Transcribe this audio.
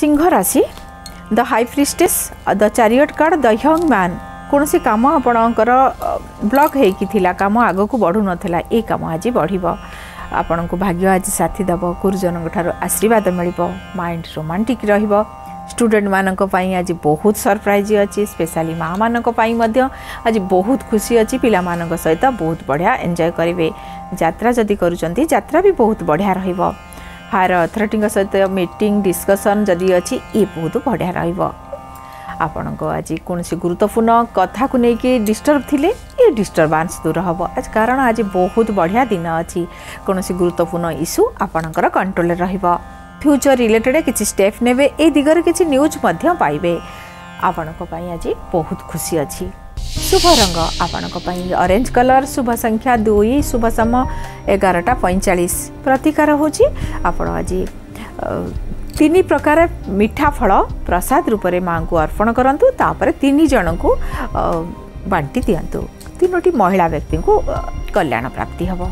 Singh Rashi the high priestess the chariot card the young man କୌଣସି କାମ ଆପଣଙ୍କର block ହେଇକି ଥିଲା କାମ ଆଗକୁ ବଢ଼ୁନଥିଲା ଏ କାମ ଆଜି ବଢ଼ିବ ଆପଣଙ୍କୁ ଭାଗ୍ୟ ଆଜି ସାଥି ଦେବ ଗୁରୁଜନଙ୍କ ଠାରୁ ଆଶୀର୍ବାଦ ମିଳିବ ମାଇଣ୍ଡ ରୋମାଣ୍ଟିକ୍ ରହିବ ଷ୍ଟୁଡେଣ୍ଟମାନଙ୍କ ପାଇଁ ଆଜି ବହୁତ ସରପ୍ରାଇଜ୍ ଅଛି ସ୍ପେଶାଲି ମାଆମାନଙ୍କ ପାଇଁ ମଧ୍ୟ ଆଜି ବହୁତ ଖୁସି ଅଛି ପିଲାମାନଙ୍କ ସହିତ ବହୁତ ବଢ଼ିଆ ଏନ୍ଜୟ କରିବେ ଯାତ୍ରା ଯଦି କରୁଛନ୍ତି ଯାତ୍ରା ବି ବହୁତ ବଢ଼ିଆ ରହିବ ହାୟର ଅଥରିଟିଙ୍କ ସହିତ ମିଟିଂ ଡିସ୍କସନ୍ ଯଦି ଅଛି ଇଏ ବହୁତ ବଢ଼ିଆ ରହିବ ଆପଣଙ୍କ ଆଜି କୌଣସି ଗୁରୁତ୍ୱପୂର୍ଣ୍ଣ କଥାକୁ ନେଇକି ଡିଷ୍ଟର୍ବ ଥିଲେ ଏ ଡିଷ୍ଟର୍ବାନ୍ସ ଦୂର ହେବ ଆଜି କାରଣ ଆଜି ବହୁତ ବଢ଼ିଆ ଦିନ ଅଛି କୌଣସି ଗୁରୁତ୍ୱପୂର୍ଣ୍ଣ ଇସ୍ୟୁ ଆପଣଙ୍କର କଣ୍ଟ୍ରୋଲରେ ରହିବ ଫ୍ୟୁଚର୍ ରିଲେଟେଡ଼୍ କିଛି ଷ୍ଟେପ୍ ନେବେ ଏ ଦିଗରେ କିଛି ନ୍ୟୁଜ୍ ମଧ୍ୟ ପାଇବେ ଆପଣଙ୍କ ପାଇଁ ଆଜି ବହୁତ ଖୁସି ଅଛି ଶୁଭ ରଙ୍ଗ ଆପଣଙ୍କ ପାଇଁ ଅରେଞ୍ଜ କଲର୍ ଶୁଭ ସଂଖ୍ୟା ଦୁଇ ଶୁଭ ସମୟ ଏଗାରଟା ପଇଁଚାଳିଶ ପ୍ରତିକାର ହେଉଛି ଆପଣ ଆଜି ତିନି ପ୍ରକାର ମିଠା ଫଳ ପ୍ରସାଦ ରୂପରେ ମାଆଙ୍କୁ ଅର୍ପଣ କରନ୍ତୁ ତାପରେ ତିନି ଜଣଙ୍କୁ ବାଣ୍ଟି ଦିଅନ୍ତୁ ତିନୋଟି ମହିଳା ବ୍ୟକ୍ତିଙ୍କୁ କଲ୍ୟାଣ ପ୍ରାପ୍ତି ହେବ